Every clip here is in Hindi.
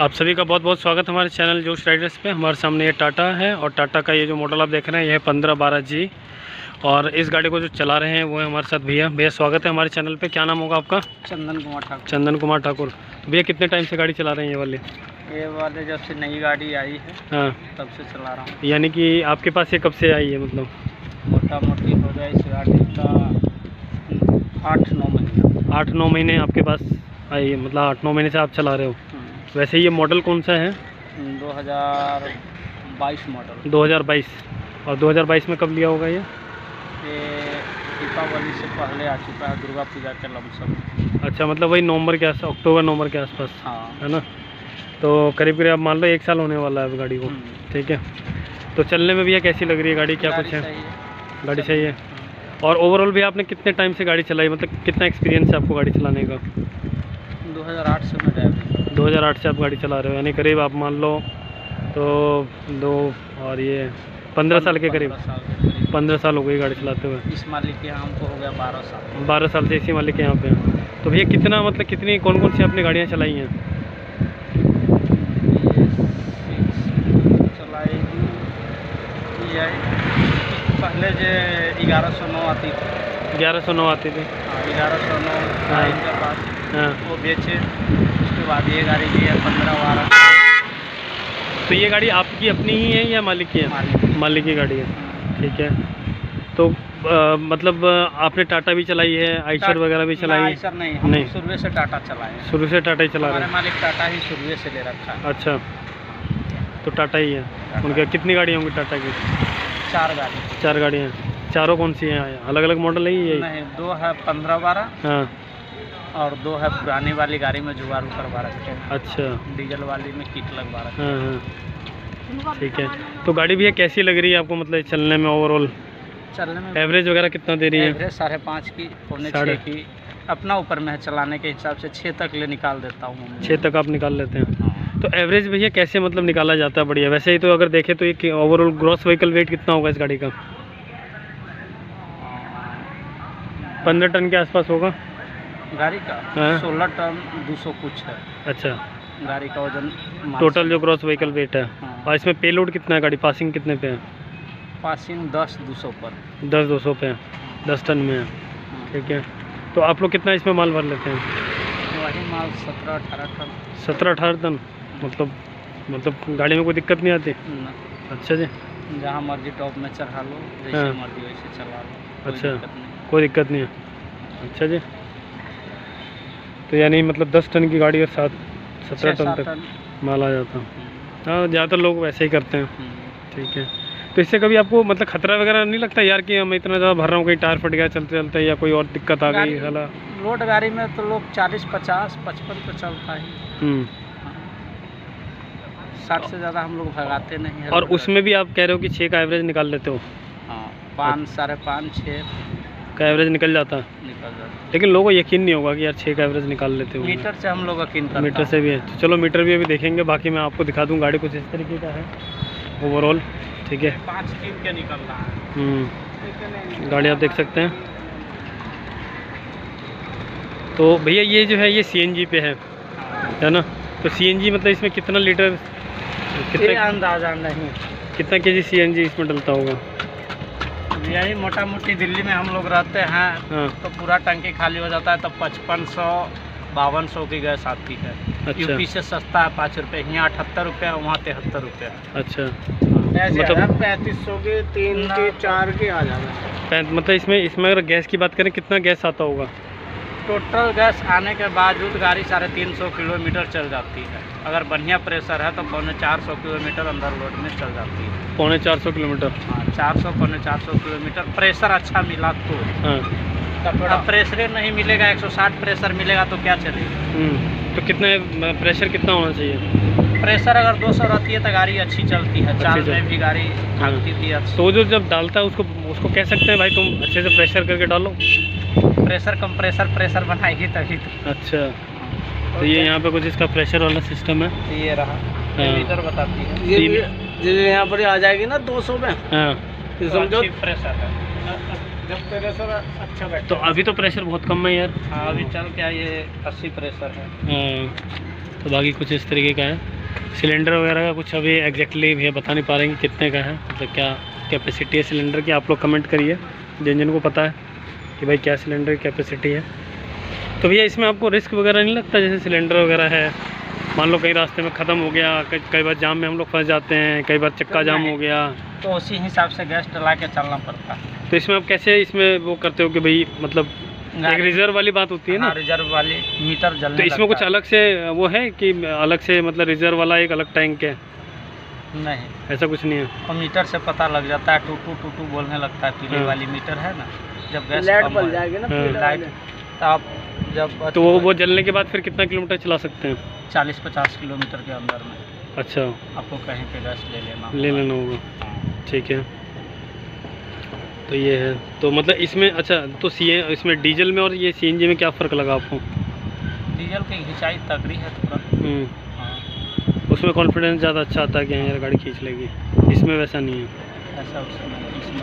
आप सभी का बहुत बहुत स्वागत है हमारे चैनल जोश राइडर्स पे। हमारे सामने ये टाटा है और टाटा का ये जो मॉडल आप देख रहे हैं ये है पंद्रह बारह जी और इस गाड़ी को जो चला रहे हैं वो है हमारे साथ भैया। भैया स्वागत है हमारे चैनल पे। क्या नाम होगा आपका? चंदन कुमार ठाकुर। चंदन कुमार ठाकुर। भैया कितने टाइम से गाड़ी चला रहे हैं ये वाली? ये वाले जब से नई गाड़ी आई है हाँ। तब से चला रहा हूँ। यानी कि आपके पास ये कब से आई है मतलब? मोटा मोटी हो गया इस गाड़ी का आठ नौ महीने। आठ नौ महीने आपके पास आई है मतलब आठ नौ महीने से आप चला रहे हो? वैसे ये मॉडल कौन सा है? दो हज़ार बाईस मॉडल 2022 और 2022 में कब लिया होगा ये? दीपावली से पहले आ चुका है दुर्गा पूजा के लमसम अच्छा मतलब वही नवंबर के आस अक्टूबर नवंबर के आसपास हाँ। है ना? तो करीब करीब आप मान लो एक साल होने वाला है अब गाड़ी को हम्म, ठीक है? तो चलने में भैया कैसी लग रही है गाड़ी? क्या गाड़ी कुछ है? गाड़ी सही है? और ओवरऑल भी आपने कितने टाइम से गाड़ी चलाई? मतलब कितना एक्सपीरियंस है आपको गाड़ी चलाने का? दो हज़ार आठ से मैं ड्राइविंग 2008 से आप गाड़ी चला रहे हो यानी करीब आप मान लो तो दो और ये पंद्रह साल के करीब पंद्रह साल हो गई गाड़ी चलाते हुए। इस मालिक के यहाँ हमको हो गया बारह साल। बारह साल से इसी मालिक के यहाँ पे हैं। तो भैया कितना मतलब कितनी कौन कौन सी आपने गाड़ियाँ चलाई हैं? पहले जो ग्यारह सौ नौ आती थी। ग्यारह सौ नौ आती थी। ग्यारह सौ नौ हाँ। हाँ। वो बेचे। बाद ये गाड़ी ली है पंद्रह बारह तो ये गाड़ी आपकी अपनी ही है या मालिक की है? मालिक की। गाड़ी है। ठीक है। तो अ, मतलब आपने टाटा भी चलाई है आइशर वगैरह भी चलाई है? नहीं हम नहीं। शुरू से टाटा चलाए हैं। शुरू से टाटा ही चला रहे हैं? मालिक टाटा ही शुरू से ले रखा है। अच्छा। तो टाटा ही है? उनके कितनी गाड़ियाँ होंगी टाटा की? चार गाड़ी। चार गाड़ियाँ। चारों कौन सी हैं? अलग अलग मॉडल है ही यही दो है पंद्रह बारह। हाँ। और दो है पुरानी वाली गाड़ी में जुगाड़ू करवा रखे हैं। अच्छा। डीजल वाली में किट लगवा रखे हाँ। हाँ ठीक है। तो गाड़ी भैया कैसी लग रही है आपको मतलब चलने में ओवरऑल चलने में एवरेज वगैरह कितना दे रही है? एवरेज साढ़े पाँच की पौने छः की। अपना ऊपर में है चलाने के हिसाब से छः तक ले निकाल देता हूँ। छः तक आप निकाल लेते हैं। हाँ। तो एवरेज भैया कैसे मतलब निकाला जाता है बढ़िया? वैसे ही तो अगर देखें तो ये ओवरऑल ग्रॉस व्हीकल वेट कितना होगा इस गाड़ी का? पंद्रह टन के आसपास होगा? गाड़ी का हाँ। सोलह टन दो सौ कुछ है। अच्छा। गाड़ी का वज़न टोटल जो क्रॉस व्हीकल वेट है। हाँ। और इसमें पेलोड कितना है गाड़ी? पासिंग कितने पे है? पासिंग दस दो सौ पर। दस दो सौ पे है। दस टन में है। हाँ। ठीक है। तो आप लोग कितना इसमें माल भर लेते हैं? वही माल सत्रह अठारह टन। सत्रह अठारह टन? मतलब मतलब गाड़ी में कोई दिक्कत नहीं आती? अच्छा जी। जहाँ मर्ज़ी टॉप में चढ़ा लो जैसे हाँ। मर्ज़ी वैसे चला लो अच्छा। कोई दिक्कत नहीं है। अच्छा जी। तो यानी मतलब दस टन की गाड़ी और सात सत्रह टन तक माल आ जाता। हम्म, हाँ ज़्यादातर लोग वैसे ही करते हैं। हम्म। ठीक है। तो इससे कभी आपको मतलब खतरा वगैरह नहीं लगता यार कि मैं इतना ज़्यादा भर रहा हूँ कहीं टायर फट गया चलते चलते या कोई और दिक्कत आ गई साला लोड गाड़ी में तो लोग चालीस पचास पचपन पे चलता ही हम्म। हाँ। साठ से ज़्यादा हम लोग भगाते नहीं और उसमें भी आप कह रहे हो कि छः का एवरेज निकाल लेते हो? हाँ पाँच साढ़े पाँच छः का एवरेज निकल जाता। है निकल जाता। लेकिन लोगों को यकीन नहीं होगा कि यार छः का एवरेज निकाल लेते हो मीटर से हम लोग यकीन करता। मीटर से भी है। तो चलो मीटर भी अभी देखेंगे बाकी मैं आपको दिखा दूँ गाड़ी कुछ इस तरीके का है। ओवरऑल ठीक है। पाँच तीन के निकल रहा है। हम्म, गाड़ी आप देख सकते हैं। तो भैया ये जो है ये सीएनजी पे है। है। ना? तो सीएनजी मतलब इसमें कितना लीटर कितना अंदाज़ा नहीं। कितना के जी सी इसमें डलता होगा? यही मोटा मोटी दिल्ली में हम लोग रहते हैं। हाँ। तो पूरा टंकी खाली हो जाता है तो पचपन सौ बावन सौ की गैस आती है। अच्छा। यूपी से सस्ता है पाँच रुपये यहाँ अठहत्तर रुपये वहाँ तिहत्तर रुपये अच्छा। मतलब- पैंतीस सौ की तीन की चार की आ जाना पैं- मतलब इसमें इसमें अगर गैस की बात करें कितना गैस आता होगा? टोटल गैस आने के बावजूद गाड़ी साढ़े तीन सौ किलोमीटर चल जाती है। अगर बढ़िया प्रेशर है तो पौने चार सौ किलोमीटर अंदर रोड में चल जाती है। पौने चार सौ किलोमीटर? हाँ चार सौ पौने चार सौ किलोमीटर। प्रेशर अच्छा मिला तो। हाँ। अब प्रेशर नहीं मिलेगा 160 प्रेशर मिलेगा तो क्या चलेगा हम्म, तो कितने प्रेशर कितना होना चाहिए? प्रेशर अगर 200 रहती है तो गाड़ी अच्छी चलती है चाल चल- में भी गाड़ी भागती थी अच्छी। तो जो जब डालता है उसको उसको कह सकते हैं भाई तुम अच्छे से प्रेशर करके डालो? प्रेशर कंप्रेसर प्रेशर बनाएगी तभी तो। अच्छा। तो ये यहाँ पे कुछ इसका प्रेशर वाला सिस्टम है। ये रहा। हाँ। ये बताती है। ये भी- यहाँ पर आ जाएगी ना 200 में हाँ। तो समझो प्रेशर है। जब प्रेशर अच्छा बैठता तो अभी तो प्रेशर बहुत कम है यार। हाँ अभी चल क्या ये 80 प्रेशर है। हाँ। तो बाकी कुछ इस तरीके का है। सिलेंडर वगैरह का कुछ अभी एग्जैक्टली भैया बता नहीं पा रहे हैं कितने का है। मतलब क्या कैपेसिटी है सिलेंडर की आप लोग कमेंट करिए। जिन जिन को पता है कि भाई क्या सिलेंडर की कैपेसिटी है। तो भैया इसमें आपको रिस्क वगैरह नहीं लगता? जैसे सिलेंडर वगैरह है। मान लो कहीं रास्ते में ख़त्म हो गया कई बार जाम में हम लोग फंस जाते हैं कई बार चक्का जाम हो गया। तो उसी हिसाब से गैस डला के चलना पड़ता। है तो इसमें आप कैसे इसमें वो करते हो कि भाई मतलब एक रिज़र्व वाली बात होती है ना? रिज़र्व वाली मीटर जलने तो इसमें कुछ अलग से वो है कि अलग से मतलब रिज़र्व वाला एक अलग टैंक है। नहीं। ऐसा कुछ नहीं है? और मीटर से पता लग जाता है टूटू टूटू बोलने लगता है पीली हाँ। वाली मीटर है ना जब गैस लाइट कम बल जाएगी ना। लाइट तो आप जब तो वो वो जलने के बाद फिर कितना किलोमीटर चला सकते हैं? चालीस पचास किलोमीटर के अंदर में। अच्छा। आपको कहीं पे गैस ले लेना ले। लेना होगा। ठीक है। तो ये है। तो मतलब इसमें अच्छा तो सी इसमें डीजल में और ये सीएनजी में क्या फ़र्क लगा आपको? डीजल की खिंचाई तगड़ी है थोड़ा। हम्म, हाँ, उसमें कॉन्फिडेंस ज़्यादा अच्छा आता है कि हाँ यार गाड़ी खींच लेगी। इसमें वैसा नहीं है। ऐसा उसमें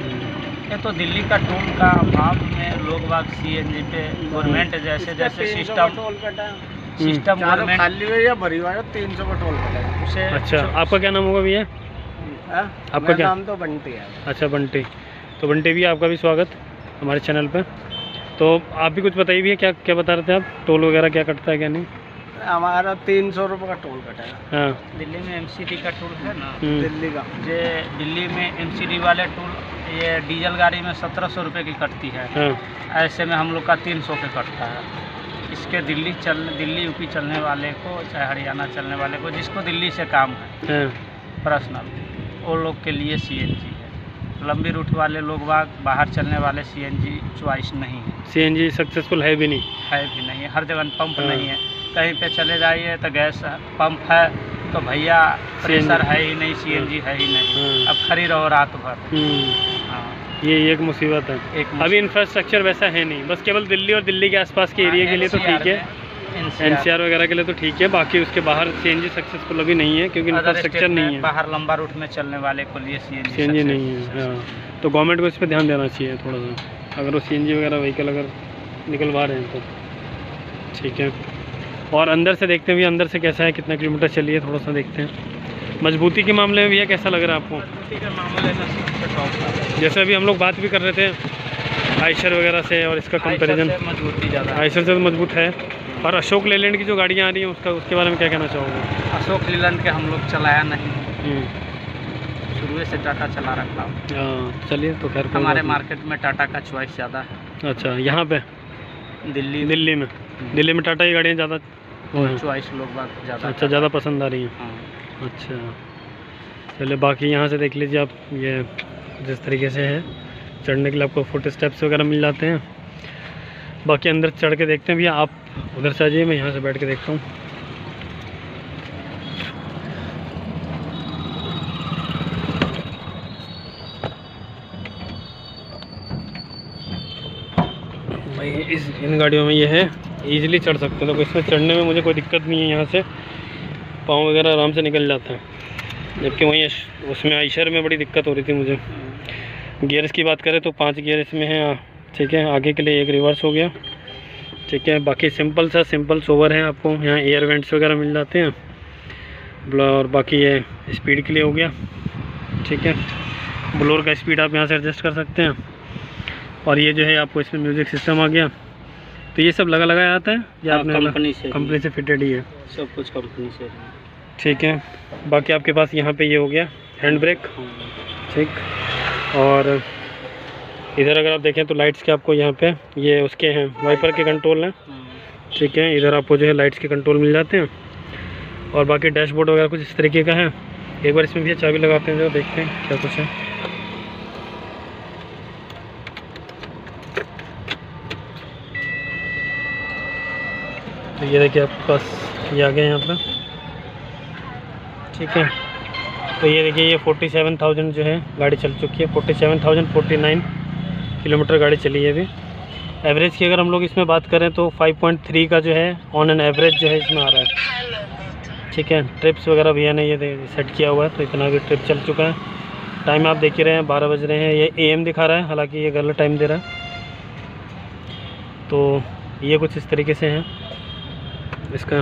हम्म, ये तो दिल्ली का टोल का अभाव में लोग बाग सी एन जी पे गवर्नमेंट जैसे जैसे सिस्टम है। सिस्टम गवर्नमेंट खाली हुई या भरी हुआ है तीन सौ का टोल कटा उसे अच्छा आपका क्या नाम होगा भैया? आपका क्या? नाम तो बनती है। अच्छा बंटी। तो बंटी भी आपका भी स्वागत हमारे चैनल पे। तो आप भी कुछ बताइए भैया क्या क्या बता रहे थे आप? टोल वगैरह क्या कटता है क्या नहीं? हमारा तीन सौ रुपये का टोल कटेगा हाँ। दिल्ली में एम का टोल है ना? हम्म, दिल्ली का। जे दिल्ली में एम वाले टोल ये डीजल गाड़ी में सत्रह सौ रुपये की कटती है। हाँ। ऐसे में हम लोग का तीन सौ पे कटता है। इसके दिल्ली चल दिल्ली यूपी चलने वाले को चाहे हरियाणा चलने वाले को जिसको दिल्ली से काम है। हाँ। पर्सनल। वो लोग के लिए सीएनजी है। लंबी रूट वाले लोग बाग बाहर चलने वाले सीएनजी चॉइस नहीं है। सीएनजी सक्सेसफुल है भी नहीं। है भी नहीं है हर जगह पंप हाँ। नहीं है। कहीं पे चले जाइए तो गैस पंप है तो भैया प्रेशर है ही नहीं सीएनजी है ही नहीं। हाँ। अब खड़ी रहो रात भर। हम्म, हाँ। ये एक मुसीबत है। एक अभी इंफ्रास्ट्रक्चर वैसा है नहीं। बस केवल दिल्ली और दिल्ली के आसपास के एरिया के लिए तो ठीक है। एनसीआर वगैरह के लिए तो ठीक है। बाकी उसके बाहर सीएनजी सक्सेसफुल अभी नहीं है क्योंकि इंफ्रास्ट्रक्चर नहीं है। बाहर लंबा रूट में चलने वाले को लिए सीएनजी सीएनजी नहीं है हाँ। तो गवर्नमेंट को इस पर ध्यान देना चाहिए थोड़ा सा। अगर वो सीएनजी वगैरह व्हीकल अगर निकलवा रहे हैं तो। ठीक है। और अंदर से देखते हैं भैया अंदर से कैसा है कितना किलोमीटर चली है थोड़ा सा देखते हैं। मजबूती के मामले में भैया कैसा लग रहा है आपको? जैसे अभी हम लोग बात भी कर रहे थे आइशर वगैरह से और इसका कंपैरिजन मजबूती ज़्यादा। आइशर से तो मज़बूत है। और अशोक लेलैंड की जो गाड़ियाँ आ रही हैं उसका उसके बारे में क्या कहना चाहोगे? अशोक लेलैंड के हम लोग चलाया नहीं। हम्म, शुरू से टाटा चला रखा हूँ। हाँ, चलिए तो खैर हमारे मार्केट में टाटा का चॉइस ज़्यादा है। अच्छा यहाँ पे? दिल्ली में। दिल्ली में। दिल्ली में टाटा की गाड़ियाँ ज़्यादा चॉइस लोग बात ज़्यादा अच्छा ज़्यादा पसंद आ रही हैं? हाँ। अच्छा। चलिए बाकी यहाँ से देख लीजिए आप ये जिस तरीके से है चढ़ने के लिए आपको फुट स्टेप्स वगैरह मिल जाते हैं। बाकी अंदर चढ़ के देखते हैं। भैया आप उधर से आ जाइए मैं यहाँ से बैठ के देखता हूँ भाई इस, इन गाड़ियों में ये है। ईजिली चढ़ सकते हैं तो इसमें चढ़ने में मुझे कोई दिक्कत नहीं है यहाँ से। पाँव वगैरह आराम से निकल जाता है। जबकि वहीं उसमें आइशर में बड़ी दिक्कत हो रही थी मुझे। गियर्स की बात करें तो पाँच गियर इसमें हैं। ठीक है, आगे के लिए एक रिवर्स हो गया। ठीक है, बाकी सिंपल सा सिंपल सोवर है आपको। यहाँ एयर वेंट्स वगैरह मिल जाते हैं। और बाकी ये स्पीड के लिए हो गया। ठीक है ब्लोर का स्पीड आप यहाँ से एडजस्ट कर सकते हैं। और ये जो है आपको इसमें म्यूज़िक सिस्टम आ गया। तो ये सब लगा लगाया आता है या हाँ, आपने कंपनी से कंपनी से फिटेड ही है। सब कुछ कंपनी से। ठीक है। बाकी आपके पास यहाँ पे ये हो गया हैंड ब्रेक हाँ। ठीक। और इधर अगर आप देखें तो लाइट्स के आपको यहाँ पे ये उसके हैं वाइपर के कंट्रोल हैं। हाँ। ठीक है। इधर आपको जो है लाइट्स के कंट्रोल मिल जाते हैं। और बाकी डैशबोर्ड वगैरह कुछ इस तरीके का है। एक बार इसमें भी चाबी लगाते हैं जो देखते हैं क्या कुछ है। तो ये देखिए आपके पास ये आ गया यहाँ पर ठीक है। तो ये देखिए, ये फोर्टी सेवन थाउज़ेंड जो है, गाड़ी चल चुकी है। Forty seven thousand forty nine kilometre गाड़ी चली है अभी। एवरेज की अगर हम लोग इसमें बात करें तो 5.3 का जो है ऑन एन एवरेज जो है इसमें आ रहा है। ठीक है। ट्रिप्स वगैरह भैया ने ये सेट किया हुआ है तो इतना भी ट्रिप चल चुका है। टाइम आप देख ही रहे हैं, बारह बज रहे हैं। ये एएम दिखा रहा है, हालाँकि ये गलत टाइम दे रहा है। तो ये कुछ इस तरीके से है। इसका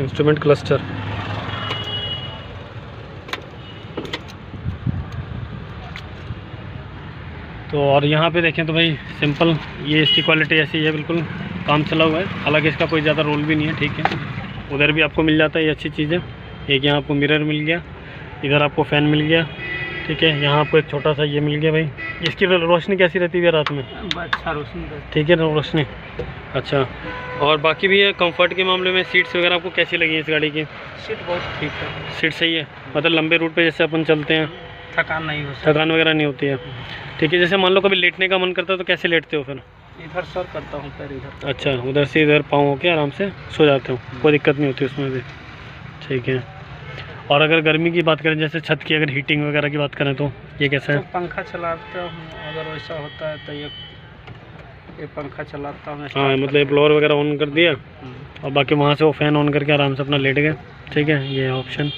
इंस्ट्रूमेंट क्लस्टर तो और यहाँ पे देखें तो भाई सिंपल ये इसकी क्वालिटी ऐसी है, बिल्कुल काम चला हुआ है। हालाँकि इसका कोई ज़्यादा रोल भी नहीं है, ठीक है। उधर भी आपको मिल जाता है, ये अच्छी चीज़ है। एक यहाँ आपको मिरर मिल गया, इधर आपको फ़ैन मिल गया, ठीक है। यहाँ आपको एक छोटा सा ये मिल गया भाई। इसकी रोशनी कैसी रहती है रात में? अच्छा रोशनी ठीक है रोशनी। अच्छा और बाकी भी है कंफर्ट के मामले में सीट्स वगैरह आपको कैसी लगी इस गाड़ी की? सीट बहुत ठीक है। सीट सही है? मतलब लंबे रूट पे जैसे अपन चलते हैं। थकान नहीं होती थकान वगैरह नहीं होती है। ठीक है जैसे मान लो कभी लेटने का मन करता है तो कैसे लेटते हो फिर? इधर सर करता हूँ पैर इधर। अच्छा उधर से इधर पाँव होके आराम से सो जाते हो। कोई दिक्कत नहीं होती उसमें भी। ठीक है। और अगर गर्मी की बात करें जैसे छत की अगर हीटिंग वगैरह की बात करें तो ये कैसा है? तो पंखा चलाता हूँ अगर वैसा होता है तो ये ये पंखा चलाता हूँ हाँ मतलब ये ब्लोअर वगैरह ऑन कर दिया। हम्म। और बाकी वहाँ से वो फ़ैन ऑन करके आराम से अपना लेट गए। ठीक है ये ऑप्शन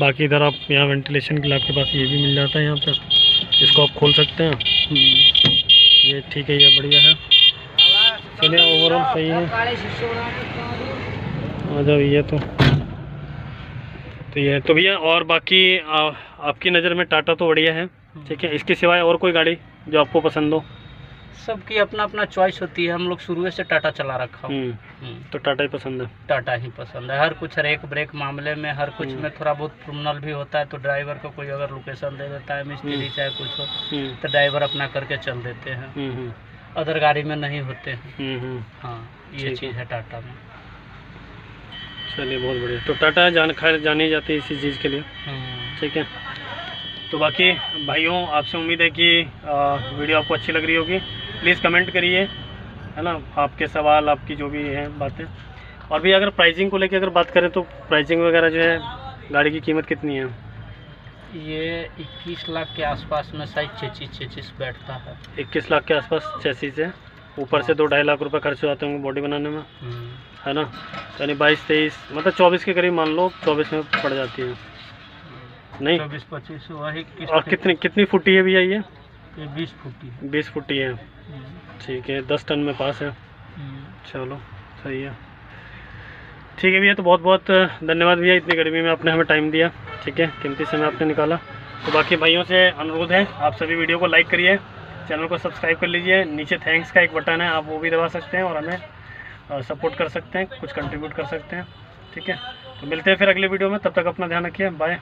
बाकी इधर आप यहाँ वेंटिलेशन के लिए आपके पास ये भी मिल जाता है यहाँ पर इसको आप खोल सकते हैं। ये ठीक है ये बढ़िया है। चलिए ओवरऑल सही है। आ जाओ ये तो। तो ये तो भैया और बाकी आ, आपकी नज़र में टाटा तो बढ़िया है। ठीक है इसके सिवाय और कोई गाड़ी जो आपको पसंद हो? सबकी अपना अपना चॉइस होती है। हम लोग शुरू से टाटा चला रखा हूँ। हम्म, हम्म, तो टाटा ही पसंद है? टाटा ही पसंद है। हर कुछ रेक ब्रेक मामले में हर कुछ हम्म। में थोड़ा बहुत क्रिमिनल भी होता है तो ड्राइवर को कोई अगर लोकेशन दे देता है मिस्त्री। चाहे कुछ हो तो ड्राइवर अपना करके चल देते हैं। अदर गाड़ी में नहीं होते हैं। हाँ ये चीज़ है टाटा में। चलिए बहुत बढ़िया। तो टाटा जान खैर जानी जाती है इसी चीज़ के लिए। हम्म। ठीक है। तो बाकी भाइयों आपसे उम्मीद है कि आ, वीडियो आपको अच्छी लग रही होगी। प्लीज़ कमेंट करिए है ना? आपके सवाल आपकी जो भी हैं बातें। और भी अगर प्राइसिंग को लेकर अगर बात करें तो प्राइसिंग वगैरह जो है गाड़ी की कीमत कितनी है? ये 21 लाख के आसपास में शायद चेचिस चेचिस बैठता है। इक्कीस लाख के आसपास छः चीज़ से ऊपर से दो ढाई लाख रुपए खर्च हो जाते होंगे बॉडी बनाने में हम्म। है ना? यानी बाईस तेईस मतलब चौबीस के करीब मान लो चौबीस में पड़ जाती है। नहीं? चौबीस पच्चीस और कितनी कितनी फुटी है भैया ये? ये बीस फुटी बीस फुटी है। हम्म। ठीक है दस टन में पास है। हम्म। चलो सही है। ठीक है भैया तो बहुत बहुत धन्यवाद भैया इतनी गर्मी में आपने हमें टाइम दिया। ठीक है कीमती समय आपने निकाला। तो बाकी भाइयों से अनुरोध है आप सभी वीडियो को लाइक करिए। चैनल को सब्सक्राइब कर लीजिए। नीचे थैंक्स का एक बटन है, आप वो भी दबा सकते हैं और हमें सपोर्ट कर सकते हैं, कुछ कंट्रीब्यूट कर सकते हैं। ठीक है? तो मिलते हैं फिर अगले वीडियो में, तब तक अपना ध्यान रखिए। बाय